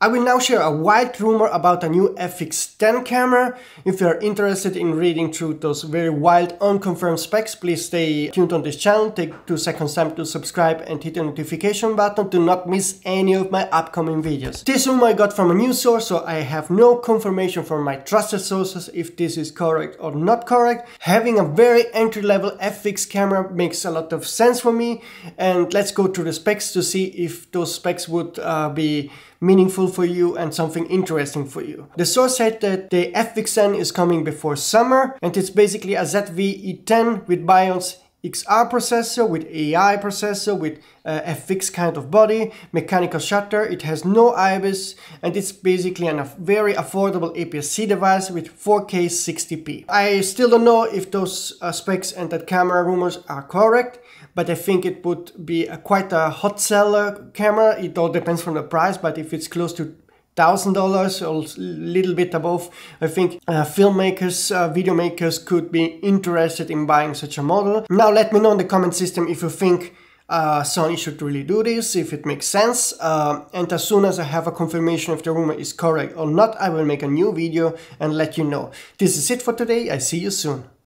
I will now share a wild rumor about a new FX10 camera. If you are interested in reading through those very wild unconfirmed specs, please stay tuned on this channel, take 2 seconds time to subscribe and hit the notification button to not miss any of my upcoming videos. This rumor I got from a news source, so I have no confirmation from my trusted sources if this is correct or not correct. Having a very entry-level FX camera makes a lot of sense for me and let's go through the specs to see if those specs would uh, be meaningful for you and something interesting for you. The source said that the FX10 is coming before summer and it's basically a ZV-E10 with BIONZ XR processor with AI processor with uh, fixed kind of body, mechanical shutter, it has no IBIS and it's basically a very affordable APS-C device with 4K 60p. I still don't know if those uh, specs and that camera rumors are correct, but I think it would be a, quite a hot seller camera. It all depends from the price, but if it's close to thousand dollars or a little bit above i think uh, filmmakers uh, video makers could be interested in buying such a model now let me know in the comment system if you think uh, Sony should really do this, if it makes sense, uh, and as soon as I have a confirmation if the rumor is correct or not, I will make a new video and let you know. This is it for today, I see you soon.